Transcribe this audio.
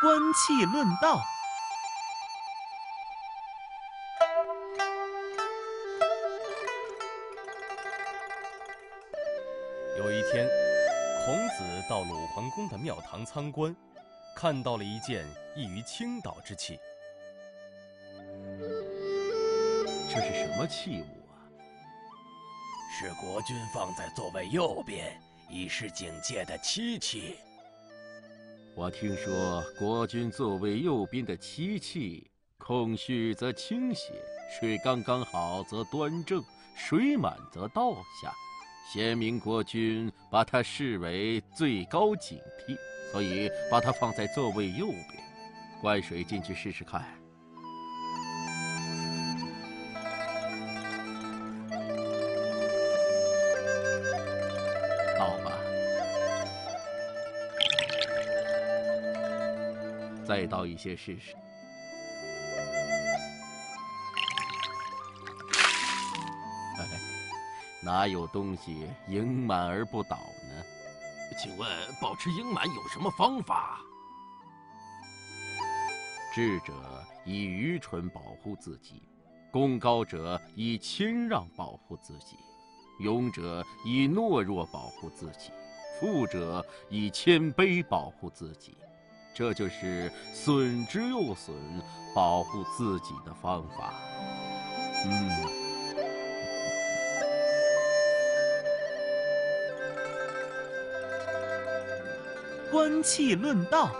观气论道。有一天，孔子到鲁桓公的庙堂参观，看到了一件异于青岛之器。这是什么器物啊？是国君放在座位右边，以示警戒的漆器。我听说国君座位右边的漆器，空虚则倾斜，水刚刚好则端正，水满则倒下，贤明国君把它视为最高警惕，所以把它放在座位右边。灌水进去试试看。倒吧。再倒一些试试。哎，哪有东西盈满而不倒呢？请问保持盈满有什么方法？智者以愚蠢保护自己，功高者以谦让保护自己，勇者以懦弱保护自己，富者以谦卑保护自己。这就是损之又损，保护自己的方法。嗯。观气论道。